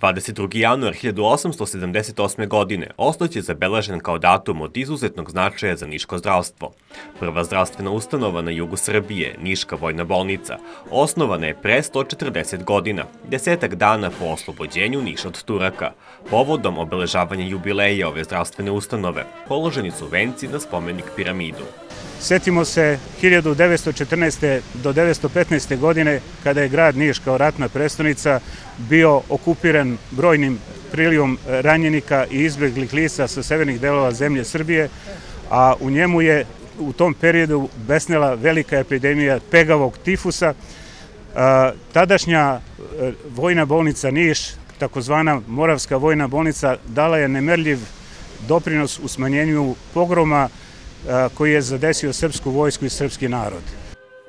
22. januar 1878. godine ostaće zabeležen kao datum od izuzetnog značaja za niško zdravstvo. Prva zdravstvena ustanova na jugu Srbije, Niška vojna bolnica, osnovana je pre 140 godina, desetak dana po oslobođenju Niša od Turaka. Povodom obeležavanja jubileja ove zdravstvene ustanove, položeni su venci na spomenik piramidu. Setimo se 1914. do 1915. godine kada je grad Niš kao ratna prestonica bio okupiran brojnim prilivom ranjenika i izbeglih lica sa severnih delova zemlje Srbije, a u njemu je u tom periodu besnela velika epidemija pegavog tifusa. Tadašnja e, vojna bolnica Niš, takozvana Moravska vojna bolnica, dala je nemerljiv doprinos u smanjenju pogroma koji je zadesio srpsku vojsku i srpski narod.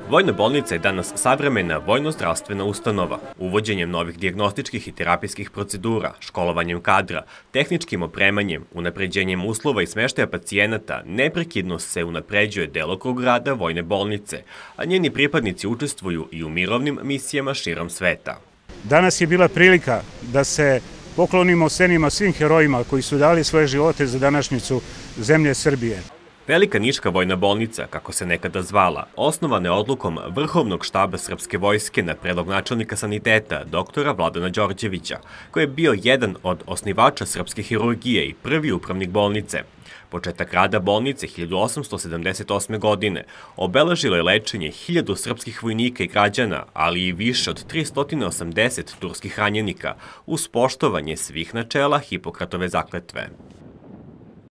Vojna bolnica je danas savremena vojno-zdravstvena ustanova. Uvođenjem novih diagnostičkih i terapijskih procedura, školovanjem kadra, tehničkim opremanjem, unapređenjem uslova i smeštaja pacijenata, neprekidno se unapređuje delokrug rada vojne bolnice, a njeni pripadnici učestvuju i u mirovnim misijama širom sveta. Danas je bila prilika da se poklonimo senima svim herojima koji su dali svoje živote za današnjicu zemlje Srbije. Velika Niška vojna bolnica, kako se nekada zvala, osnovana je odlukom Vrhovnog štaba Srpske vojske na predlog načelnika saniteta, doktora Vladana Đorđevića, koji je bio jedan od osnivača srpske hirurgije i prvi upravnik bolnice. Početak rada bolnice 1878. godine obeležilo je lečenje hiljadu srpskih vojnika i građana, ali i više od 380 turskih ranjenika, uz poštovanje svih načela Hipokratove zakletve.